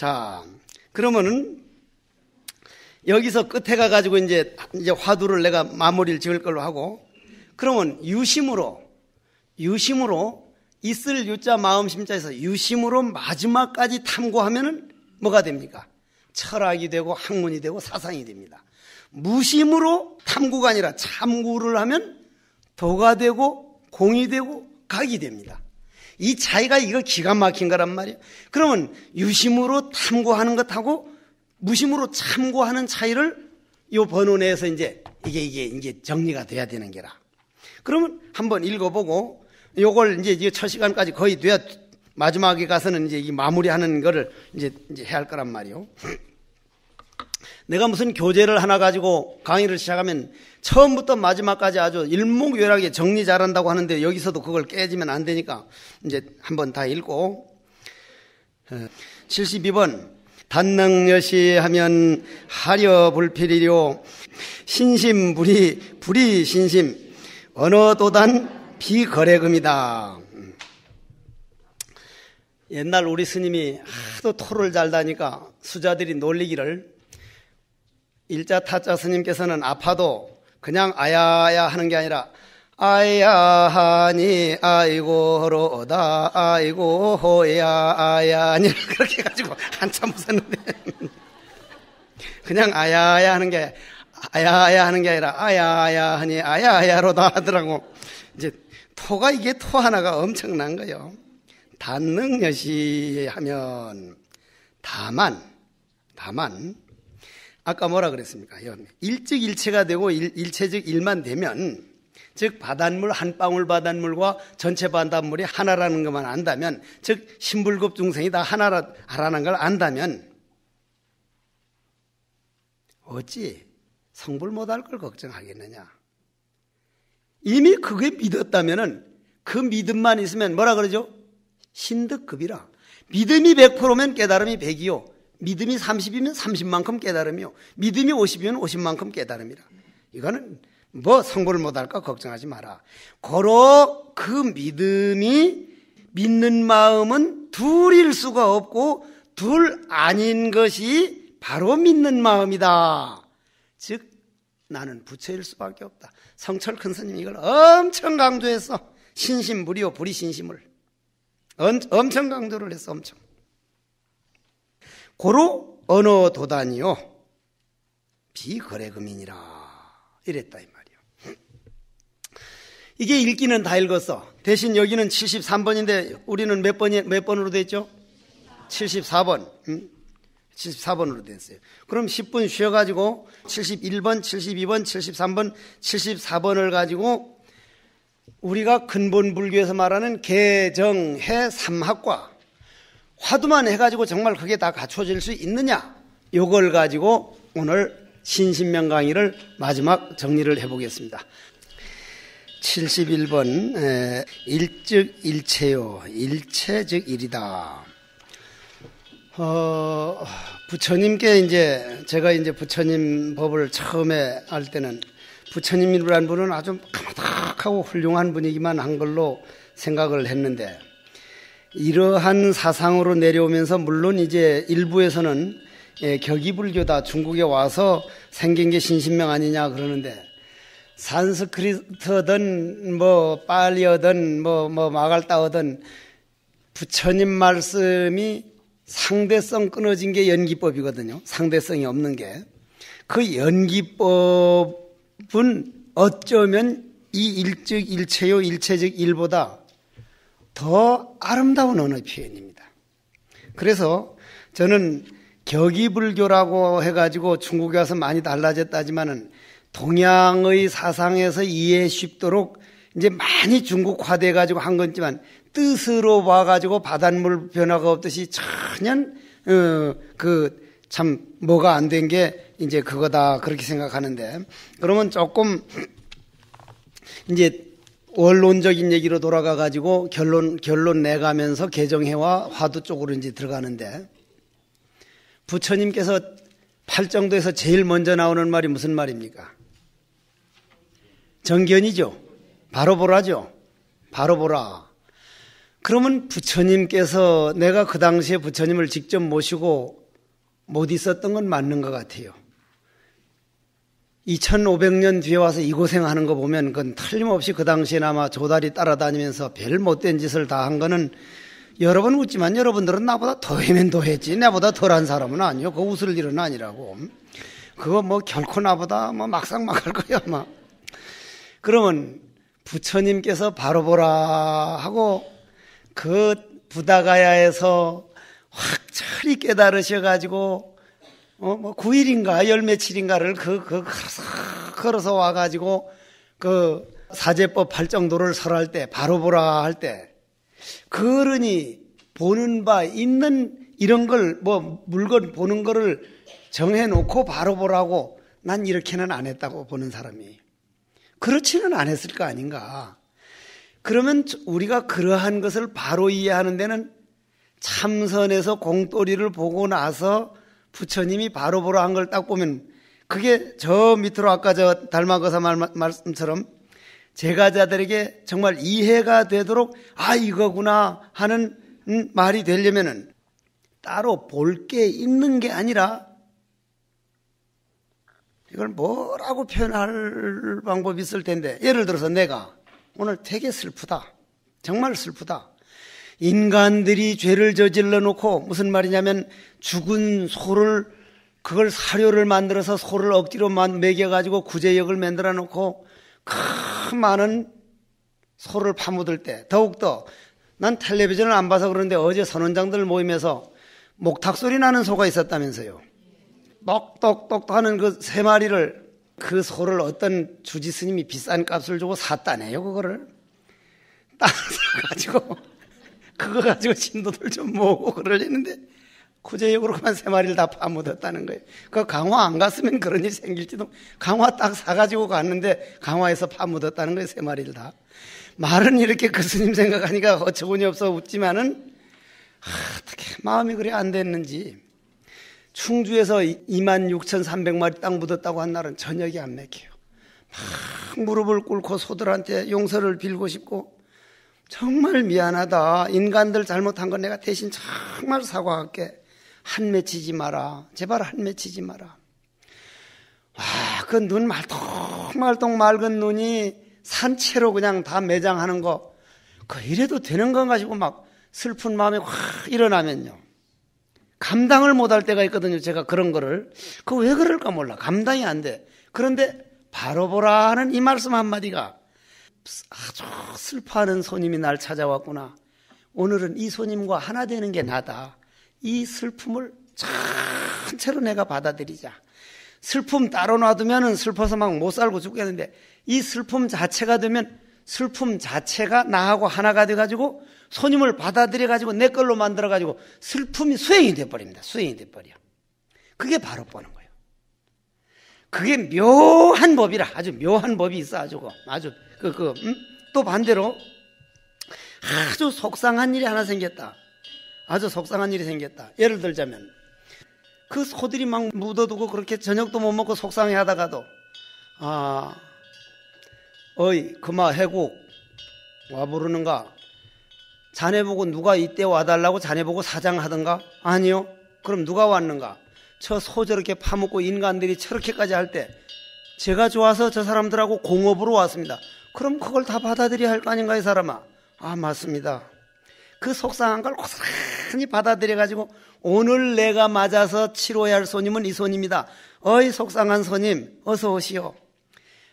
자, 그러면은 여기서 끝에 가가지고 이제, 이제 화두를 내가 마무리를 지을 걸로 하고, 그러면 유심으로, 유심으로 있을 유자 마음 심자에서 유심으로 마지막까지 탐구하면은 뭐가 됩니까? 철학이 되고 학문이 되고 사상이 됩니다. 무심으로 탐구가 아니라 참구를 하면 도가 되고 공이 되고 각이 됩니다. 이 차이가 이거 기가 막힌 거란 말이에요. 그러면 유심으로 탐구하는 것하고 무심으로 참고하는 차이를 요 번호 내에서 이제 이게 이게 이제 정리가 돼야 되는 게라. 그러면 한번 읽어보고 요걸 이제 첫 시간까지 거의 돼야 마지막에 가서는 이제 이 마무리하는 거를 이제 이제 해야 할 거란 말이요. 내가 무슨 교재를 하나 가지고 강의를 시작하면 처음부터 마지막까지 아주 일목요연하게 정리 잘한다고 하는데 여기서도 그걸 깨지면 안 되니까 이제 한번 다 읽고. 72번. 어, 단능여시 하면 하려 불필이려 신심 불이 불이 신심. 언어도단 비거래금이다. 옛날 우리 스님이 하도 토를 잘 다니까 수자들이 놀리기를 일자 타자 스님께서는 아파도 그냥 아야야 하는 게 아니라 아야하니 아이고로다 아이고 호야 아야니 그렇게 해가지고 한참 웃었는데. 그냥 아야야 하는 게 아야야 하는 게 아니라 아야야 하니 아야야로다 하더라고. 이제 토가 이게 토 하나가 엄청난 거요. 단능여시 하면 다만 다만 아까 뭐라 그랬습니까? 일찍일체가 되고 일, 체적 일만 되면 즉 바닷물 한 방울 바닷물과 전체 바닷물이 하나라는 것만 안다면 즉 신불급 중생이 다 하나라 하라는 걸 안다면 어찌 성불 못할 걸 걱정하겠느냐? 이미 그게 믿었다면은 그 믿음만 있으면 뭐라 그러죠? 신득급이라. 믿음이 100%면 깨달음이 100이요. 믿음이 30이면 30만큼 깨달음이요. 믿음이 50이면 50만큼 깨달음이라. 이거는 뭐 성불을 못할까 걱정하지 마라. 고로 그 믿음이 믿는 마음은 둘일 수가 없고 둘 아닌 것이 바로 믿는 마음이다. 즉 나는 부처일 수밖에 없다. 성철 큰 스님이 이걸 엄청 강조해서 신심불이요 불이 신심을 엄청 강조를 했어 엄청. 고로 언어 도단이요 비거래금이니라 이랬다 이 말이요. 이게 읽기는 다 읽었어. 대신 여기는 73번인데 우리는 몇 번이 몇 번으로 됐죠? 74번. 응? 74번으로 됐어요. 그럼 10분 쉬어가지고 71번, 72번, 73번, 74번을 가지고 우리가 근본 불교에서 말하는 개정해 삼학과 화두만 해가지고 정말 그게 다 갖춰질 수 있느냐? 요걸 가지고 오늘 신신명 강의를 마지막 정리를 해보겠습니다. 71번 일즉 일체요 일체 즉 일이다. 어, 부처님께 이제 제가 이제 부처님 법을 처음에 할 때는 부처님이라는 분은 아주 까마득하고 훌륭한 분이기만 한 걸로 생각을 했는데 이러한 사상으로 내려오면서 물론 이제 일부에서는 예, 격이불교다 중국에 와서 생긴 게 신신명 아니냐 그러는데 산스크리트든 뭐 빨리어든 뭐, 뭐 마갈따어든 부처님 말씀이 상대성 끊어진 게 연기법이거든요. 상대성이 없는 게. 그 연기법은 어쩌면 이 일즉 일체요 일체적 일보다 더 아름다운 언어 표현입니다. 그래서 저는 격이불교라고 해가지고 중국에 와서 많이 달라졌다지만은 동양의 사상에서 이해 쉽도록 이제 많이 중국화돼 가지고 한 거지만 뜻으로 봐가지고 바닷물 변화가 없듯이 전혀 어, 그참 뭐가 안 된 게 이제 그거다 그렇게 생각하는데 그러면 조금 이제 원론적인 얘기로 돌아가 가지고 결론 결론 내가면서 개정해와 화두 쪽으로 이제 들어가는데 부처님께서 팔정도에서 제일 먼저 나오는 말이 무슨 말입니까? 정견이죠. 바로 보라죠. 바로 보라. 그러면 부처님께서 내가 그 당시에 부처님을 직접 모시고 못 있었던 건 맞는 것 같아요. 2500년 뒤에 와서 이 고생하는 거 보면 그건 틀림없이 그 당시에 아마 조다리 따라다니면서 별 못된 짓을 다 한 거는 여러분 웃지만 여러분들은 나보다 더 해면 했지 나보다 덜한 사람은 아니요. 그 웃을 일은 아니라고. 그거 뭐 결코 나보다 뭐 막상 막 할 거야 아마. 그러면 부처님께서 바로 보라 하고 그 부다가야에서 확철히 깨달으셔가지고 어 뭐 9일인가 열 며칠인가를 그, 그 걸어서, 걸어서 와가지고 그 사제법 할 정도를 설할 때 바로 보라 할 때 그러니 보는 바 있는 이런 걸 뭐 물건 보는 거를 정해놓고 바로 보라고 난 이렇게는 안 했다고 보는 사람이 그렇지는 않았을 거 아닌가. 그러면 우리가 그러한 것을 바로 이해하는 데는 참선에서 공돌이를 보고 나서 부처님이 바로 보라 한걸 딱 보면 그게 저 밑으로 아까 저 달마거사 말씀처럼 제가자들에게 정말 이해가 되도록 아 이거구나 하는 말이 되려면은 따로 볼 게 있는 게 아니라 이걸 뭐라고 표현할 방법이 있을 텐데 예를 들어서 내가 오늘 되게 슬프다. 정말 슬프다. 인간들이 죄를 저질러 놓고 무슨 말이냐면 죽은 소를 그걸 사료를 만들어서 소를 억지로 먹여가지고 구제역을 만들어 놓고 큰 많은 소를 파묻을 때 더욱더 난 텔레비전을 안 봐서 그러는데 어제 선원장들 모임에서 목탁 소리 나는 소가 있었다면서요. 똑똑똑 하는 그 세 마리를 그 소를 어떤 주지 스님이 비싼 값을 주고 샀다네요, 그거를. 따가지고 그거 가지고 신도들 좀 모으고 그러려는데, 구제역으로 그만 세 마리를 다 파묻었다는 거예요. 그 강화 안 갔으면 그런 일이 생길지도, 강화 딱 사가지고 갔는데, 강화에서 파묻었다는 거예요, 세 마리를 다. 말은 이렇게 그 스님 생각하니까 어처구니 없어 웃지만은, 아, 어떻게 마음이 그래 안 됐는지. 충주에서 2만 6,300마리 땅 묻었다고 한 날은 저녁이 안 맥혀요. 막 무릎을 꿇고 소들한테 용서를 빌고 싶고 정말 미안하다. 인간들 잘못한 건 내가 대신 정말 사과할게. 한 맺히지 마라. 제발 한 맺히지 마라. 와, 그 눈 말똥말똥 맑은 눈이 산채로 그냥 다 매장하는 거. 그 이래도 되는 건가 싶고 막 슬픈 마음이 확 일어나면요. 감당을 못할 때가 있거든요. 제가 그런 거를. 그 왜 그럴까 몰라. 감당이 안 돼. 그런데 바로 보라 하는 이 말씀 한마디가 아주 슬퍼하는 손님이 날 찾아왔구나. 오늘은 이 손님과 하나 되는 게 나다. 이 슬픔을 전체로 내가 받아들이자. 슬픔 따로 놔두면 슬퍼서 막 못 살고 죽겠는데 이 슬픔 자체가 되면 슬픔 자체가 나하고 하나가 돼가지고 손님을 받아들여가지고 내 걸로 만들어가지고 슬픔이 수행이 돼버립니다. 수행이 돼버려. 그게 바로 보는 거예요. 그게 묘한 법이라. 아주 묘한 법이 있어. 아주, 아주, 그, 그, 음? 또 반대로 아주 속상한 일이 하나 생겼다. 아주 속상한 일이 생겼다. 예를 들자면 그 소들이 막 묻어두고 그렇게 저녁도 못 먹고 속상해 하다가도 아, 어이, 그마 해국 와 부르는가? 자네 보고 누가 이때 와달라고 자네 보고 사장하던가? 아니요. 그럼 누가 왔는가? 저 소 저렇게 파먹고 인간들이 저렇게까지 할 때 제가 좋아서 저 사람들하고 공업으로 왔습니다. 그럼 그걸 다 받아들여야 할 거 아닌가 이 사람아? 아 맞습니다. 그 속상한 걸 고스란히 받아들여가지고 오늘 내가 맞아서 치료해야 할 손님은 이 손님이다. 어이 속상한 손님 어서 오시오.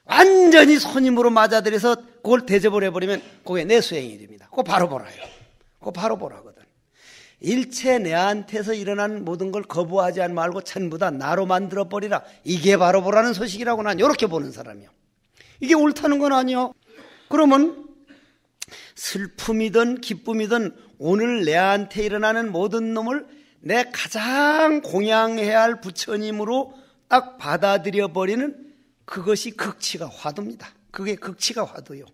완전히 손님으로 맞아들여서 그걸 대접을 해버리면 그게 내 수행이 됩니다. 그거 바로 보라요. 그거 바로 보라거든. 일체 내한테서 일어난 모든 걸 거부하지 말고 전부 다 나로 만들어 버리라. 이게 바로 보라는 소식이라고 난 이렇게 보는 사람이요. 이게 옳다는 건 아니요. 그러면 슬픔이든 기쁨이든 오늘 내한테 일어나는 모든 놈을 내 가장 공양해야 할 부처님으로 딱 받아들여 버리는 그것이 극치가 화두입니다. 그게 극치가 화두요.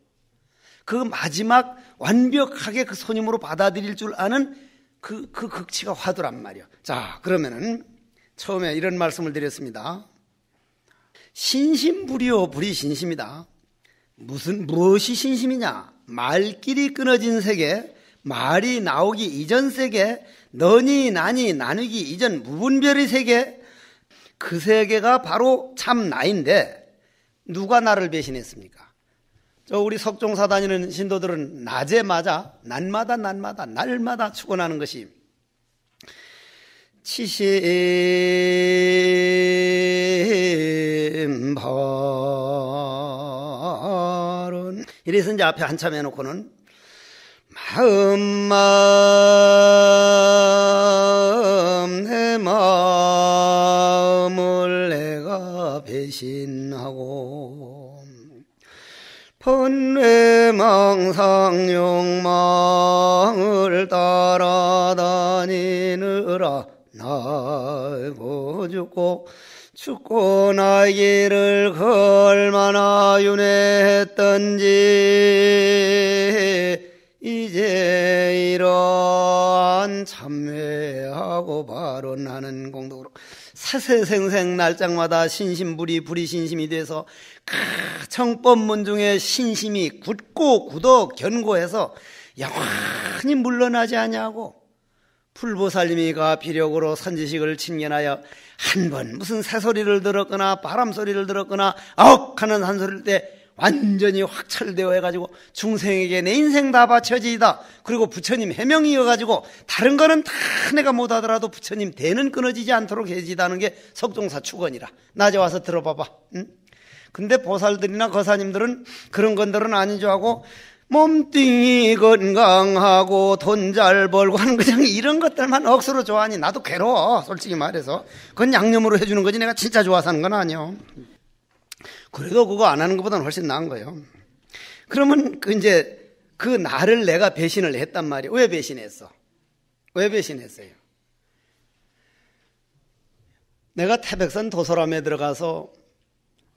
그 마지막 완벽하게 그 손님으로 받아들일 줄 아는 그, 그 극치가 화두란 말이요. 자, 그러면은 처음에 이런 말씀을 드렸습니다. 신심불이요, 불이 신심이다. 무슨, 무엇이 신심이냐? 말길이 끊어진 세계, 말이 나오기 이전 세계, 너니 나니 나누기 이전 무분별의 세계, 그 세계가 바로 참 나인데 누가 나를 배신했습니까? 저 우리 석종사 다니는 신도들은 낮에마다 날마다 날마다 날마다 축원하는 것이 치심바론 이래서 이제 앞에 한참 해놓고는 마음 마음 내 마음을 내가 배신하고 번뇌망상 욕망을 따라다니느라 나고 죽고 죽고 나기를 얼마나 윤회했던지 이제 이러한 참회하고 나는 공덕으로 세세생생 날짜마다 신심불이 불이 신심이 돼서 그 청법문 중에 신심이 굳고 굳어 견고해서 영원히 물러나지 아니하고 풀보살님이가 비력으로 선지식을 침견하여 한 번 무슨 새소리를 들었거나 바람소리를 들었거나 아욱 하는 한 소리를 때 완전히 확철되어 해가지고 중생에게 내 인생 다 바쳐지이다. 그리고 부처님 해명이어가지고 다른 거는 다 내가 못하더라도 부처님 대는 끊어지지 않도록 해지다는 게 석종사 축원이라. 낮에 와서 들어봐봐. 응? 근데 보살들이나 거사님들은 그런 건들은 줄 알고 몸뚱이 건강하고 돈 잘 벌고 하는 그냥 이런 것들만 억수로 좋아하니 나도 괴로워 솔직히 말해서 그건 양념으로 해주는 거지 내가 진짜 좋아서 하는 건 아니요 그래도 그거 안 하는 것보다는 훨씬 나은 거예요 그러면 그 이제 그 나를 내가 배신을 했단 말이에요 왜 배신했어? 왜 배신했어요? 내가 태백산 도서람에 들어가서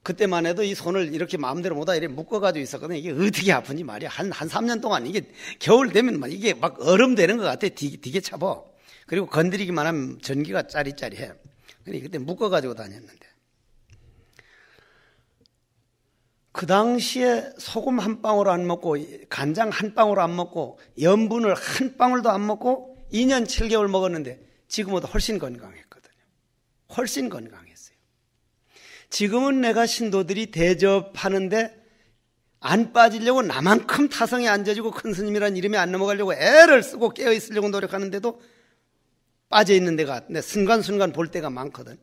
그때만 해도 이 손을 이렇게 마음대로 못하 이렇게 묶어가지고 있었거든요. 이게 어떻게 아픈지 말이야. 한, 한 3년 동안 이게 겨울 되면 막 이게 막 얼음 되는 것 같아. 되게, 되게 차버. 그리고 건드리기만 하면 전기가 짜리짜리해. 그러니 그때 묶어가지고 다녔는데. 그 당시에 소금 한 방울 안 먹고 간장 한 방울 안 먹고 염분을 한 방울도 안 먹고 2년 7개월 먹었는데 지금보다 훨씬 건강했거든요. 훨씬 건강해. 지금은 내가 신도들이 대접하는데 안 빠지려고 나만큼 타성에 앉아지고 큰 스님이란 이름이 안 넘어가려고 애를 쓰고 깨어 있으려고 노력하는데도 빠져 있는 데가 내 순간순간 볼 때가 많거든.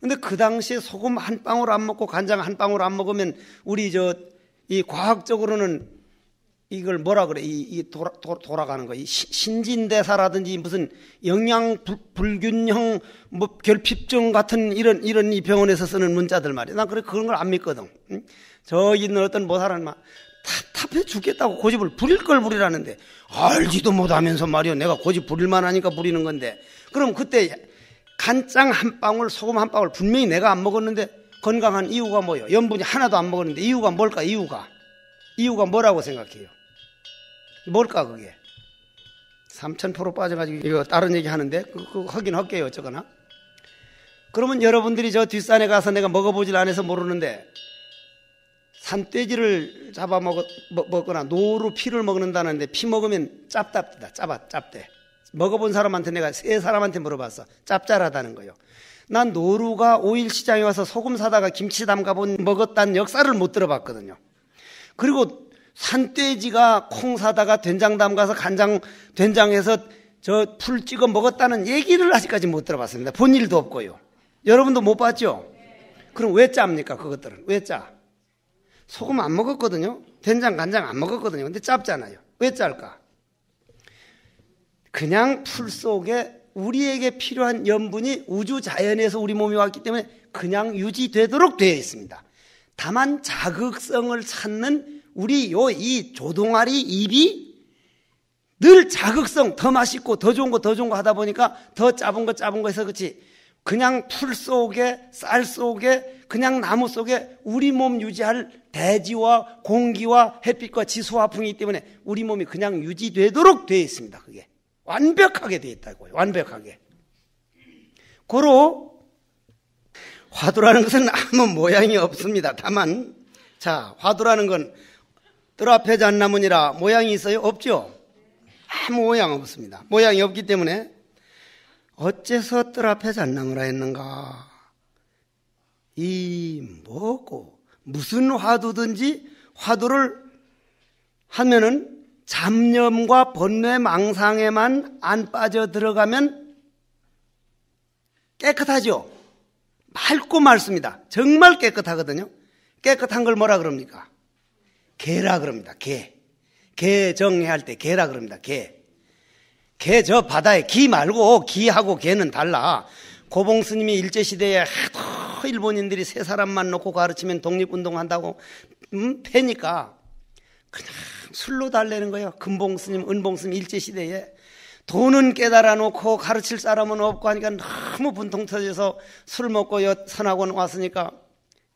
근데 그 당시에 소금 한 방울 안 먹고 간장 한 방울 안 먹으면 우리 저 이 과학적으로는 이걸 뭐라 그래? 이, 이 돌아, 돌아가는 거. 이 신진대사라든지 무슨 영양 불균형 뭐 결핍증 같은 이런 이런 이 병원에서 쓰는 문자들 말이야. 난 그래 그런 걸 안 믿거든. 응? 저 있는 어떤 모사는 막 답답해 죽겠다고 고집을 부릴 걸 부리라는데 알지도 못하면서 말이야. 내가 고집 부릴 만하니까 부리는 건데. 그럼 그때 간장 한 방울, 소금 한 방울 분명히 내가 안 먹었는데 건강한 이유가 뭐예요? 염분이 하나도 안 먹었는데 이유가 뭘까? 이유가 이유가 뭐라고 생각해요? 뭘까 그게? 3,000% 빠져가지고 이거 다른 얘기 하는데 그거 하긴 할게요 어쩌거나 그러면 여러분들이 저 뒷산에 가서 내가 먹어보질 않아서 모르는데 산돼지를 잡아 먹, 먹거나 노루 피를 먹는다는데 피 먹으면 짭답다 짭아 짭대 먹어본 사람한테 내가 세 사람한테 물어봤어 짭짤하다는 거요 난 노루가 오일 시장에 와서 소금 사다가 김치 담가본 먹었다는 역사를 못 들어봤거든요 그리고 산돼지가 콩 사다가 된장 담가서 간장 된장해서 저 풀 찍어 먹었다는 얘기를 아직까지 못 들어봤습니다. 본 일도 없고요. 여러분도 못 봤죠? 그럼 왜 짭니까? 그것들은 왜 짜? 소금 안 먹었거든요. 된장 간장 안 먹었거든요. 근데 짭잖아요. 왜 짤까? 그냥 풀 속에 우리에게 필요한 염분이 우주 자연에서 우리 몸에 왔기 때문에 그냥 유지되도록 되어 있습니다. 다만 자극성을 찾는 우리 요 이 조동아리 입이 늘 자극성 더 맛있고 더 좋은 거 더 좋은 거 하다 보니까 더 짜은 거 짜은 거 해서 그렇지 그냥 풀 속에 쌀 속에 그냥 나무 속에 우리 몸 유지할 대지와 공기와 햇빛과 지수화풍이기 때문에 우리 몸이 그냥 유지되도록 되어 있습니다. 그게 완벽하게 되어 있다고요. 완벽하게. 고로 화두라는 것은 아무 모양이 없습니다. 다만 자 화두라는 건 뜰 앞에 잣나무니라 모양이 있어요? 없죠? 아무 모양 없습니다. 모양이 없기 때문에 어째서 뜰 앞에 잔나무라 했는가? 이 뭐고 무슨 화두든지 화두를 하면은 잡념과 번뇌 망상에만 안 빠져 들어가면 깨끗하죠. 맑고 맑습니다. 정말 깨끗하거든요. 깨끗한 걸 뭐라 그럽니까? 개라 그럽니다. 개. 개 정해 할 때 개라 그럽니다. 개. 개 저 바다에 기 말고 기하고 개는 달라. 고봉 스님이 일제 시대에 하도 일본인들이 세 사람만 놓고 가르치면 독립운동 한다고 음, 패니까 그냥 술로 달래는 거예요. 금봉 스님, 은봉 스님 일제 시대에 돈은 깨달아 놓고 가르칠 사람은 없고 하니까 너무 분통 터져서 술 먹고 선학원 왔으니까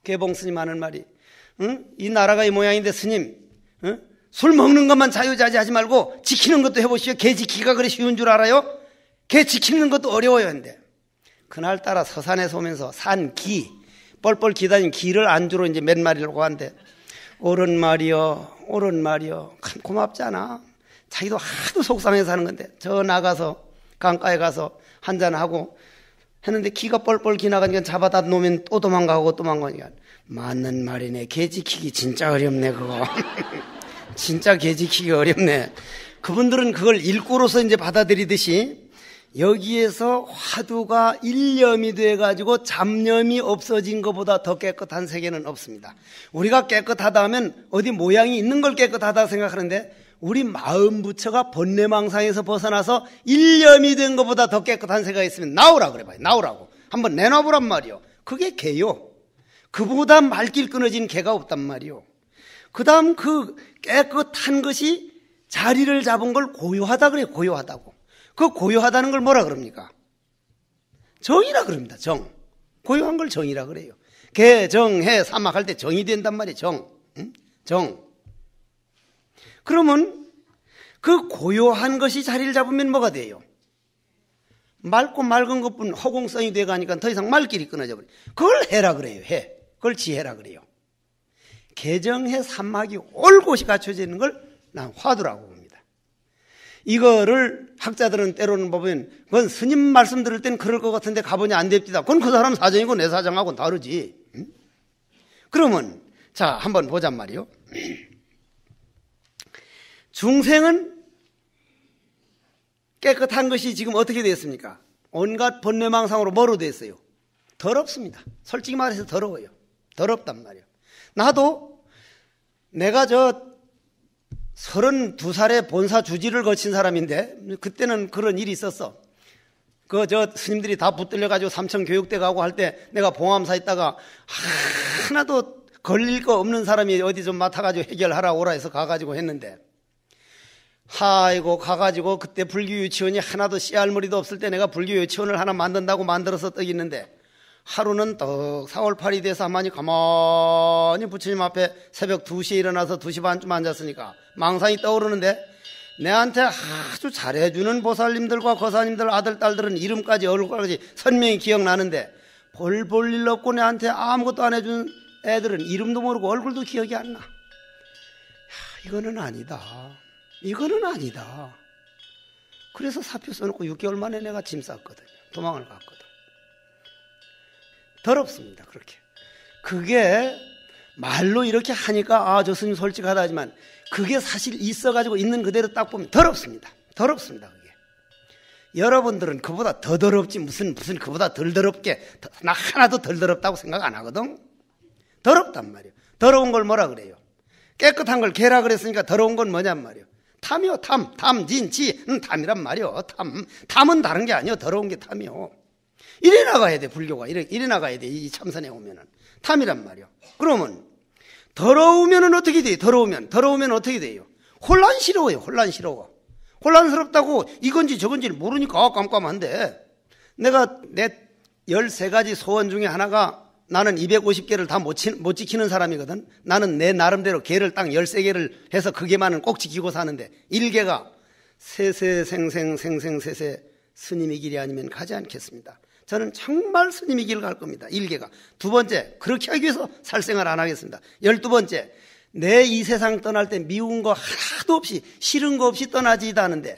개봉 스님 하는 말이 응? 이 나라가 이 모양인데 스님 응? 술 먹는 것만 자유자재하지 말고 지키는 것도 해보시오. 개 지키기가 그리 쉬운 줄 알아요? 개 지키는 것도 어려워요. 근데 그날따라 서산에서 오면서 산 기, 뻘뻘 기다린 기를 안주로 이제 몇 마리라고 하는데 옳은 말이여, 옳은 말이여. 고맙잖아. 자기도 하도 속상해서 하는 건데 저 나가서 강가에 가서 한잔하고 했는데 기가 뻘뻘 기나가니까 잡아다 놓으면 또 도망가고 도망가니까 맞는 말이네. 개 지키기 진짜 어렵네 그거. 진짜 개 지키기 어렵네. 그분들은 그걸 일구로서 이제 받아들이듯이 여기에서 화두가 일념이 돼가지고 잡념이 없어진 것보다 더 깨끗한 세계는 없습니다. 우리가 깨끗하다 하면 어디 모양이 있는 걸 깨끗하다 생각하는데 우리 마음 부처가 번뇌망상에서 벗어나서 일념이 된 것보다 더 깨끗한 세계가 있으면 나오라 그래 봐요. 나오라고. 한번 내놔보란 말이요. 그게 개요. 그보다 말길 끊어진 개가 없단 말이요. 그 다음 그 깨끗한 것이 자리를 잡은 걸 고요하다 그래, 고요하다고. 그 고요하다는 걸 뭐라 그럽니까? 정이라 그럽니다, 정. 고요한 걸 정이라 그래요. 개, 정, 해, 사막 할 때 정이 된단 말이에요, 정. 응? 정. 그러면 그 고요한 것이 자리를 잡으면 뭐가 돼요? 맑고 맑은 것뿐 허공성이 돼가니까 더 이상 말길이 끊어져 버려요. 그걸 해라 그래요, 해. 그걸 지혜라 그래요. 개정해 산막이 올곧이 갖춰져 있는 걸 난 화두라고. 이거를 학자들은 때로는 보면 그건 스님 말씀 들을 땐 그럴 것 같은데 가보니 안 됩니다. 그건 그 사람 사정이고 내 사정하고는 다르지. 응? 그러면 자 한번 보잔 말이요. 중생은 깨끗한 것이 지금 어떻게 됐습니까? 온갖 번뇌망상으로 뭐로 됐어요? 더럽습니다. 솔직히 말해서 더러워요. 더럽단 말이에요. 나도 내가 저 32살에 본사 주지를 거친 사람인데 그때는 그런 일이 있었어. 그 저 스님들이 다 붙들려 가지고 삼천 교육대 가고 할 때 내가 봉암사 있다가 하나도 걸릴 거 없는 사람이 어디 좀 맡아 가지고 해결하라 오라 해서 가 가지고 했는데 하이고 가 가지고 그때 불교 유치원이 하나도 씨알머리도 없을 때 내가 불교 유치원을 하나 만든다고 만들어서 떡 있는데 하루는 떡 4월 8이 돼서 한마니 가만히 부처님 앞에 새벽 2시에 일어나서 2시 반쯤 앉았으니까 망상이 떠오르는데 내한테 아주 잘해주는 보살님들과 거사님들 아들, 딸들은 이름까지 얼굴까지 선명히 기억나는데 볼 볼 일 없고 내한테 아무것도 안 해준 애들은 이름도 모르고 얼굴도 기억이 안 나. 야, 이거는 아니다. 이거는 아니다. 그래서 사표 써놓고 6개월 만에 내가 짐 쌌거든요. 도망을 갔거든. 더럽습니다. 그렇게. 그게 말로 이렇게 하니까 아, 저 스님 솔직하다 하지만 그게 사실 있어가지고 있는 그대로 딱 보면 더럽습니다. 더럽습니다. 그게. 여러분들은 그보다 더 더럽지 무슨 무슨 그보다 덜 더럽게 나 하나도 덜 더럽다고 생각 안 하거든. 더럽단 말이에요. 더러운 걸 뭐라 그래요? 깨끗한 걸 개라 그랬으니까 더러운 건 뭐냔 말이에요. 탐이요, 탐. 탐, 진, 지. 음, 탐이란 말이요. 탐. 탐은 다른 게 아니요. 더러운 게 탐이요. 이래 나가야 돼, 불교가. 이래, 이래 나가야 돼, 이 참선에 오면은. 탐이란 말이요. 그러면, 더러우면은 어떻게 돼요? 더러우면. 더러우면 어떻게 돼요? 혼란스러워요, 혼란스러워. 혼란스럽다고 이건지 저건지 모르니까 깜깜한데, 내가 내 13가지 소원 중에 하나가 나는 250개를 다못못 지키는 사람이거든. 나는 내 나름대로 개를 딱 13개를 해서 그게만은 꼭 지키고 사는데 1개가 세세생생생생세세 스님의 길이 아니면 가지 않겠습니다. 저는 정말 스님의 길을 갈 겁니다. 1개가. 두 번째, 그렇게 하기 위해서 살생활 안 하겠습니다. 열두 번째, 내 이 세상 떠날 때 미운 거 하나도 없이 싫은 거 없이 떠나지도 않은데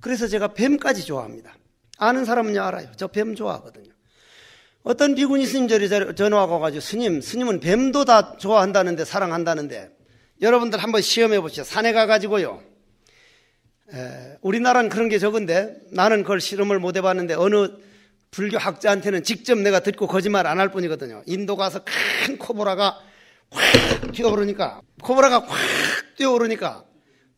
그래서 제가 뱀까지 좋아합니다. 아는 사람은요 알아요. 저 뱀 좋아하거든요. 어떤 비구니 스님들이 전화가 가지고 스님, 스님은 뱀도 다 좋아한다는데 사랑한다는데 여러분들 한번 시험해 보시죠. 산에 가가지고요. 에, 우리나라는 그런 게 적은데 나는 그걸 실험을 못 해봤는데 어느 불교 학자한테는 직접 내가 듣고 거짓말 안 할 뿐이거든요. 인도 가서 큰 코브라가 확 뛰어오르니까 코브라가 확 뛰어오르니까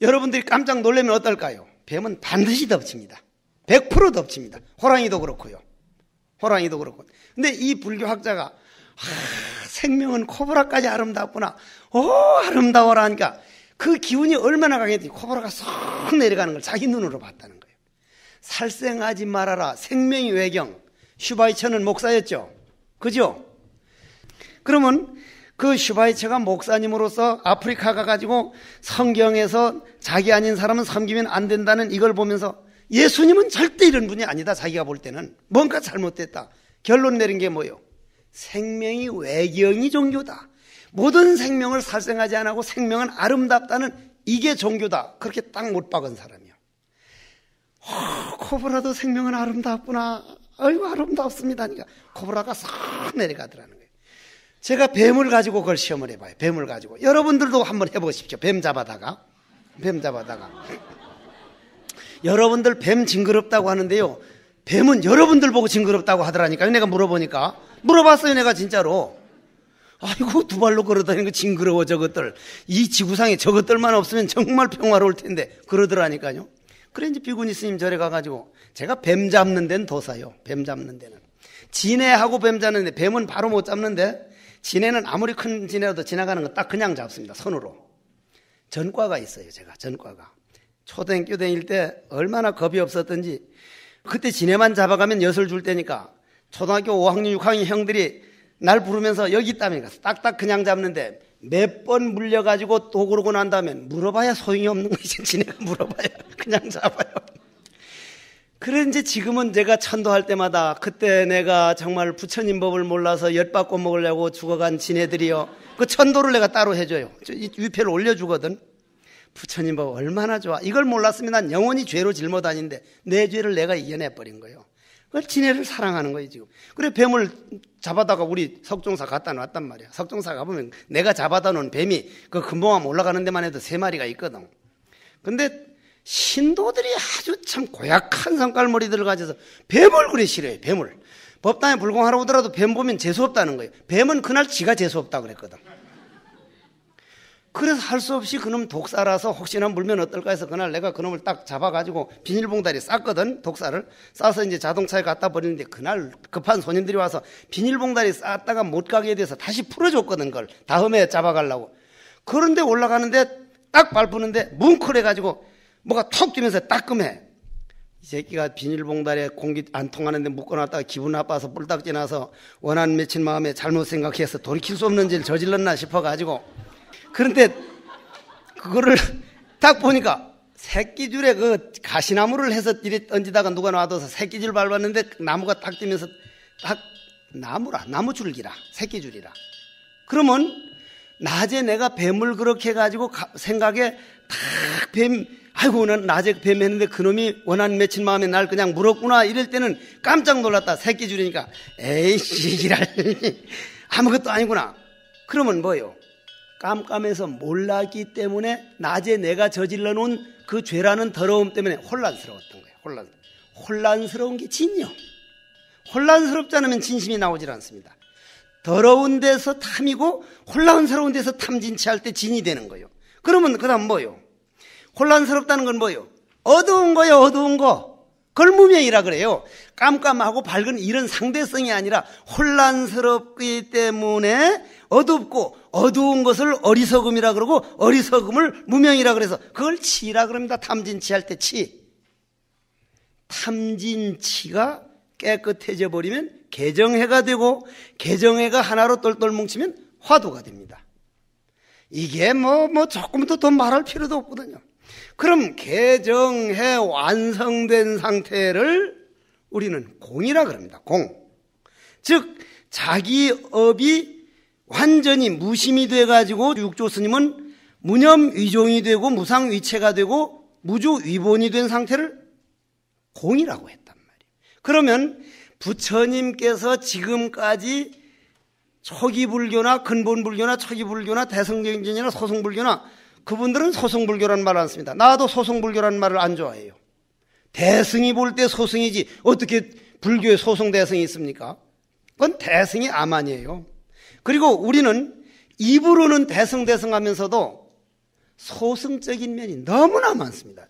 여러분들이 깜짝 놀라면 어떨까요? 뱀은 반드시 덮칩니다. 100% 덮칩니다. 호랑이도 그렇고요. 호랑이도 그렇고. 근데 이 불교 학자가 아, 생명은 코브라까지 아름답구나. 오 아름다워라 하니까 그 기운이 얼마나 강했더니 코브라가 쏙 내려가는 걸 자기 눈으로 봤다는 거예요. 살생하지 말아라. 생명이 외경. 슈바이처는 목사였죠. 그죠? 그러면 그 슈바이처가 목사님으로서 아프리카 가 가지고 성경에서 자기 아닌 사람은 섬기면 안 된다는 이걸 보면서 예수님은 절대 이런 분이 아니다. 자기가 볼 때는. 뭔가 잘못됐다. 결론 내린 게 뭐예요? 생명이 외경이 종교다. 모든 생명을 살생하지 않고 생명은 아름답다는 이게 종교다. 그렇게 딱 못 박은 사람이요. 어, 코브라도 생명은 아름답구나. 아이고 아름답습니다. 그러니까 코브라가 싹 내려가더라는 거예요. 제가 뱀을 가지고 그걸 시험을 해봐요. 뱀을 가지고. 여러분들도 한번 해보십시오. 뱀 잡아다가. 뱀 잡아다가. 여러분들 뱀 징그럽다고 하는데요. 뱀은 여러분들 보고 징그럽다고 하더라니까요. 내가 물어보니까. 물어봤어요, 내가 진짜로. 아이고, 두 발로 걸어다니는 거 징그러워, 저것들. 이 지구상에 저것들만 없으면 정말 평화로울 텐데. 그러더라니까요. 그래, 이제 비구니 스님 절에 가가지고 제가 뱀 잡는 데는 도사요. 뱀 잡는 데는. 진해하고 뱀 잡는데 뱀은 바로 못 잡는데 진해는 아무리 큰 진해라도 지나가는 거 딱 그냥 잡습니다. 손으로. 전과가 있어요, 제가. 전과가. 초등 학교 다닐 때 얼마나 겁이 없었던지 그때 지네만 잡아가면 엿을 줄 때니까 초등학교 5학년, 6학년 형들이 날 부르면서 여기 있다면 딱딱 그냥 잡는데 몇 번 물려가지고 또 그러고 난 다음엔 물어봐야 소용이 없는 거지. 지네가 물어봐야 그냥 잡아요. 그래 이제 지금은 제가 천도할 때마다 그때 내가 정말 부처님 법을 몰라서 엿받고 먹으려고 죽어간 지네들이요. 그 천도를 내가 따로 해줘요. 위패를 올려주거든. 부처님 법 얼마나 좋아. 이걸 몰랐으면 난 영원히 죄로 짊어다니는데 내 죄를 내가 이겨내버린 거예요. 그걸 지네를 사랑하는 거예요, 지금. 그래, 뱀을 잡아다가 우리 석종사 갖다 놨단 말이야. 석종사 가보면 내가 잡아다 놓은 뱀이 그 금봉암 올라가는 데만 해도 세 마리가 있거든. 근데 신도들이 아주 참 고약한 성깔머리들을 가져서 뱀을 그래 싫어요, 뱀을. 법당에 불공하러 오더라도 뱀 보면 재수없다는 거예요. 뱀은 그날 지가 재수없다 그랬거든. 그래서 할 수 없이 그놈 독사라서 혹시나 물면 어떨까 해서 그날 내가 그놈을 딱 잡아가지고 비닐봉다리 쌌거든 독사를. 싸서 이제 자동차에 갖다 버리는데 그날 급한 손님들이 와서 비닐봉다리 쌌다가 못 가게 돼서 다시 풀어줬거든 그걸. 다음에 잡아가려고. 그런데 올라가는데 딱 밟으는데 뭉클해가지고 뭐가 톡 뛰면서 따끔해. 이 새끼가 비닐봉다리에 공기 안 통하는데 묶어놨다가 기분 나빠서 뿔딱 지 나서 원한 맺힌 마음에 잘못 생각해서 돌이킬 수 없는 짓을 저질렀나 싶어가지고 그런데 그거를 딱 보니까 새끼줄에 그 가시나무를 해서 이리 던지다가 누가 놔둬서 새끼줄 밟았는데 나무가 딱 뛰면서 딱 나무라 나무줄기라 새끼줄이라. 그러면 낮에 내가 뱀을 그렇게 해가지고 생각에 딱뱀 아이고 난 낮에 뱀 했는데 그놈이 원한 맺힌 마음에 날 그냥 물었구나 이럴 때는 깜짝 놀랐다 새끼줄이니까. 에이씨 이랄. 아무것도 아니구나. 그러면 뭐요 깜깜해서 몰랐기 때문에 낮에 내가 저질러 놓은 그 죄라는 더러움 때문에 혼란스러웠던 거예요. 혼란. 혼란스러운 게 진요. 혼란스럽지 않으면 진심이 나오질 않습니다. 더러운 데서 탐이고 혼란스러운 데서 탐진치할 때 진이 되는 거예요. 그러면 그다음 뭐요? 혼란스럽다는 건 뭐요? 어두운 거요, 어두운 거. 그걸 무명이라 그래요. 깜깜하고 밝은 이런 상대성이 아니라 혼란스럽기 때문에 어둡고 어두운 것을 어리석음이라 그러고 어리석음을 무명이라 그래서 그걸 치라 그럽니다. 탐진치 할 때 치. 탐진치가 깨끗해져 버리면 개정해가 되고 개정해가 하나로 똘똘 뭉치면 화두가 됩니다. 이게 뭐, 뭐 조금 더더 말할 필요도 없거든요. 그럼 개정해 완성된 상태를 우리는 공이라 그럽니다. 공. 즉, 자기 업이 완전히 무심이 돼가지고 육조 스님은 무념 위종이 되고 무상 위체가 되고 무주 위본이 된 상태를 공이라고 했단 말이에요. 그러면 부처님께서 지금까지 초기 불교나 근본 불교나 초기 불교나 대성경전이나 소송 불교나 그분들은 소송 불교라는 말을 안 씁니다. 나도 소송 불교라는 말을 안 좋아해요. 대승이 볼 때 소승이지 어떻게 불교에 소송 대승이 있습니까? 그건 대승이 암만이에요. 그리고 우리는 입으로는 대승대승 하면서도 소승적인 면이 너무나 많습니다.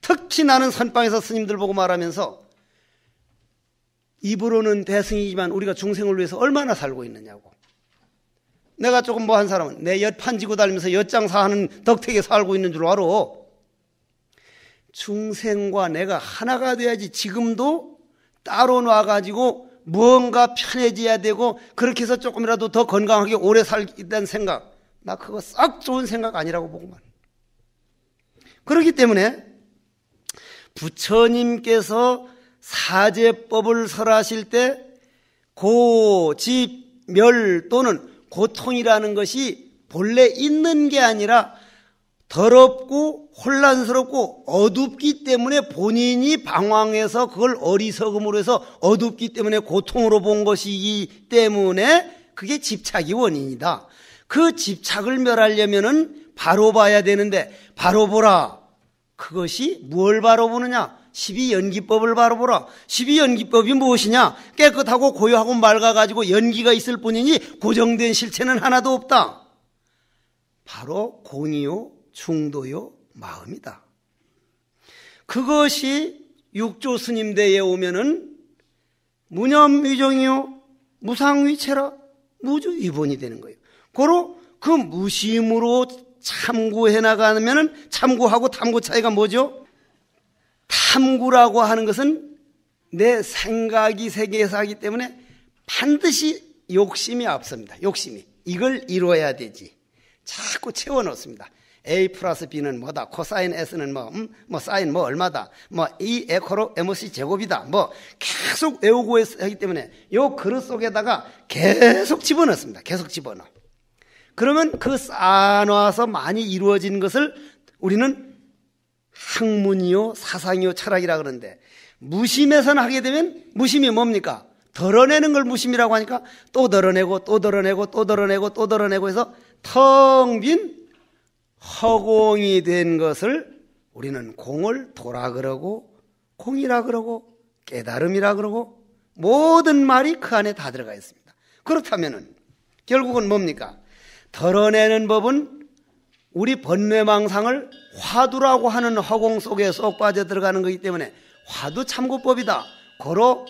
특히 나는 선방에서 스님들 보고 말하면서 입으로는 대승이지만 우리가 중생을 위해서 얼마나 살고 있느냐고. 내가 조금 뭐 한 사람은 내 엿판 지고 다니면서 엿장사 하는 덕택에 살고 있는 줄 알아. 중생과 내가 하나가 돼야지 지금도 따로 놔가지고 무언가 편해져야 되고 그렇게 해서 조금이라도 더 건강하게 오래 살겠다는 생각. 나 그거 싹 좋은 생각 아니라고 보고만. 그렇기 때문에 부처님께서 사제법을 설하실 때 고, 집, 멸 또는 고통이라는 것이 본래 있는 게 아니라 더럽고 혼란스럽고 어둡기 때문에 본인이 방황해서 그걸 어리석음으로 해서 어둡기 때문에 고통으로 본 것이기 때문에 그게 집착이 원인이다. 그 집착을 멸하려면은 바로 봐야 되는데 바로 보라. 그것이 무엇을 바로 보느냐? 12연기법을 바로 보라. 12연기법이 무엇이냐? 깨끗하고 고요하고 맑아가지고 연기가 있을 뿐이니 고정된 실체는 하나도 없다. 바로 공이요, 중도요, 마음이다. 그것이 육조 스님대에 오면은 무념위종이요, 무상위체라, 무주위본이 되는 거예요. 고로 그 무심으로 참고해 나가면은 참고하고 탐구 차이가 뭐죠? 탐구라고 하는 것은 내 생각이 세계에서 하기 때문에 반드시 욕심이 앞섭니다. 욕심이. 이걸 이루어야 되지. 자꾸 채워 넣습니다. A 플러스 B는 뭐다. 코사인 S는 뭐, 음, 뭐, 사인 뭐 얼마다. 뭐, E 에코로 MC 제곱이다. 뭐, 계속 외우고 하기 때문에 요 그릇 속에다가 계속 집어넣습니다. 계속 집어넣어. 그러면 그 쌓아놔서 많이 이루어진 것을 우리는 학문이요, 사상이요, 철학이라 그러는데 무심해서는 하게 되면 무심이 뭡니까? 덜어내는 걸 무심이라고 하니까 또 덜어내고 또 덜어내고 또 덜어내고 또 덜어내고 해서 텅 빈 허공이 된 것을 우리는 공을 도라 그러고 공이라 그러고 깨달음이라 그러고 모든 말이 그 안에 다 들어가 있습니다. 그렇다면은 결국은 뭡니까? 덜어내는 법은 우리 번뇌망상을 화두라고 하는 허공 속에 쏙 빠져 들어가는 거기 때문에 화두 참고법이다. 고로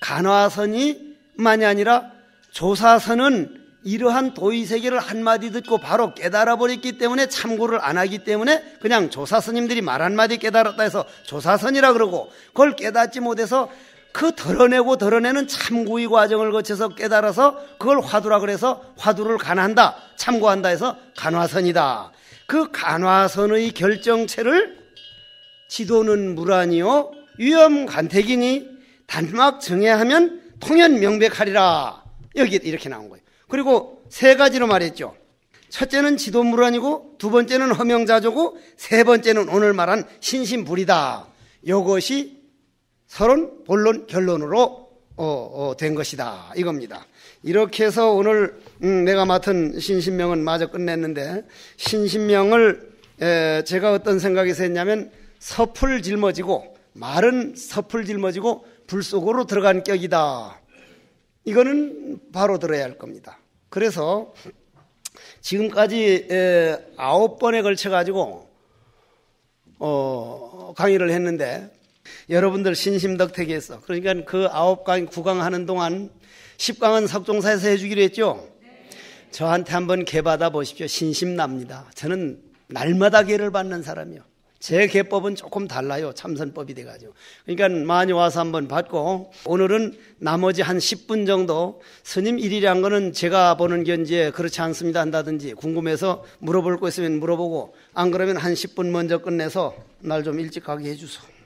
간화선이만이 아니라 조사선은 이러한 도의 세계를 한마디 듣고 바로 깨달아 버렸기 때문에 참고를 안 하기 때문에 그냥 조사 스님들이 말 한마디 깨달았다 해서 조사선이라 그러고 그걸 깨닫지 못해서 그 덜어내고 덜어내는 참고의 과정을 거쳐서 깨달아서 그걸 화두라 그래서 화두를 간한다 참고한다 해서 간화선이다. 그 간화선의 결정체를 지도는 무란이요 위험 간택이니 단막 정해하면 통연 명백하리라. 여기 이렇게 나온 거예요 그리고 세 가지로 말했죠. 첫째는 지도무란이고 두 번째는 허명자조고 세 번째는 오늘 말한 신신불이다. 이것이 서론, 본론, 결론으로 어, 어, 된 것이다. 이겁니다. 이렇게 해서 오늘 음, 내가 맡은 신신명은 마저 끝냈는데 신신명을 에, 제가 어떤 생각에서 했냐면 섭을 짊어지고 말은 섭을 짊어지고 불 속으로 들어간 격이다. 이거는 바로 들어야 할 겁니다. 그래서 지금까지 아홉 번에 걸쳐 가지고 어, 강의를 했는데 여러분들 신심덕택에서 그러니까 그 아홉 강 구강 하는 동안 10강은 석종사에서 해주기로 했죠. 저한테 한번 개 받아 보십시오. 신심납니다. 저는 날마다 개를 받는 사람이요. 제 개법은 조금 달라요. 참선법이 돼가지고. 그러니까 많이 와서 한번 받고 오늘은 나머지 한 10분 정도 스님 일이란 거는 제가 보는 견지에 그렇지 않습니다 한다든지 궁금해서 물어볼 거 있으면 물어보고 안 그러면 한 10분 먼저 끝내서 날 좀 일찍 가게 해주소.